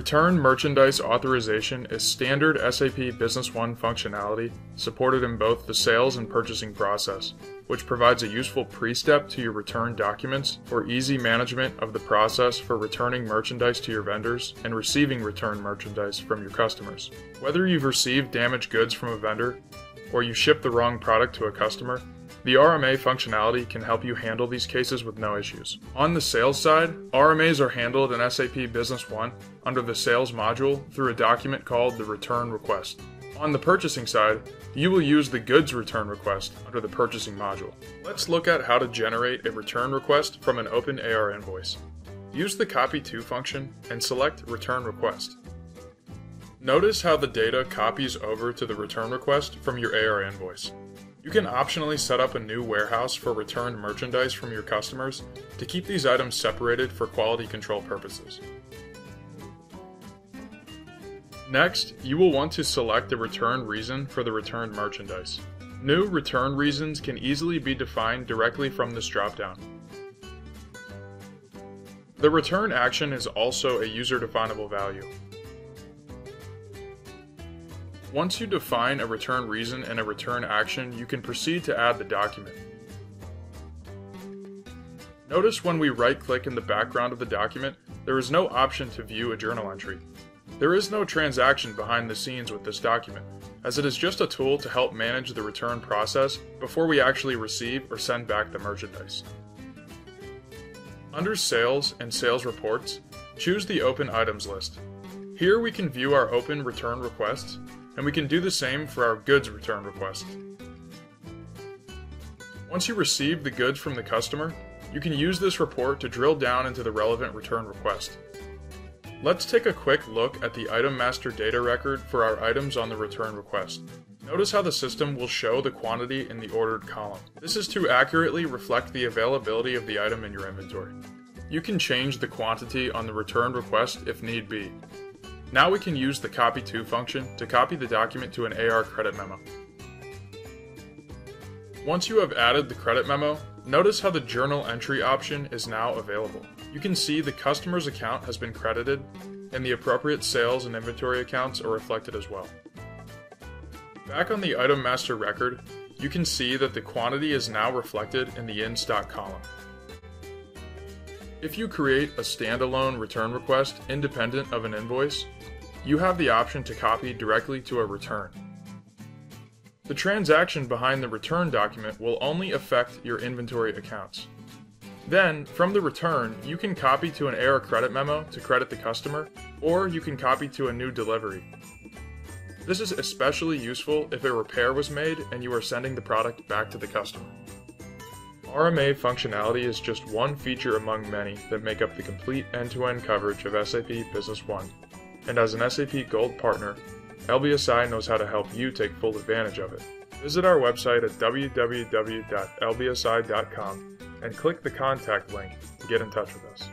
Return merchandise authorization is standard SAP Business One functionality supported in both the sales and purchasing process, which provides a useful pre-step to your return documents for easy management of the process for returning merchandise to your vendors and receiving return merchandise from your customers. Whether you've received damaged goods from a vendor or you ship the wrong product to a customer, the RMA functionality can help you handle these cases with no issues. On the sales side, RMAs are handled in SAP Business One under the Sales module through a document called the Return Request. On the purchasing side, you will use the Goods Return Request under the Purchasing module. Let's look at how to generate a return request from an open AR invoice. Use the Copy To function and select Return Request. Notice how the data copies over to the return request from your AR invoice. You can optionally set up a new warehouse for returned merchandise from your customers to keep these items separated for quality control purposes. Next, you will want to select the return reason for the returned merchandise. New return reasons can easily be defined directly from this dropdown. The return action is also a user-definable value. Once you define a return reason and a return action, you can proceed to add the document. Notice when we right-click in the background of the document, there is no option to view a journal entry. There is no transaction behind the scenes with this document, as it is just a tool to help manage the return process before we actually receive or send back the merchandise. Under Sales and Sales Reports, choose the Open Items list. Here we can view our open return requests and we can do the same for our goods return request. Once you receive the goods from the customer, you can use this report to drill down into the relevant return request. Let's take a quick look at the item master data record for our items on the return request. Notice how the system will show the quantity in the ordered column. This is to accurately reflect the availability of the item in your inventory. You can change the quantity on the return request if need be, now we can use the copy to function to copy the document to an AR credit memo. Once you have added the credit memo, notice how the journal entry option is now available. You can see the customer's account has been credited and the appropriate sales and inventory accounts are reflected as well. Back on the item master record, you can see that the quantity is now reflected in the in-stock column. If you create a standalone return request independent of an invoice, you have the option to copy directly to a return. The transaction behind the return document will only affect your inventory accounts. Then, from the return, you can copy to an AR credit memo to credit the customer, or you can copy to a new delivery. This is especially useful if a repair was made and you are sending the product back to the customer. RMA functionality is just one feature among many that make up the complete end-to-end coverage of SAP Business One and as an SAP Gold partner, LBSI knows how to help you take full advantage of it. Visit our website at www.lbsi.com and click the contact link to get in touch with us.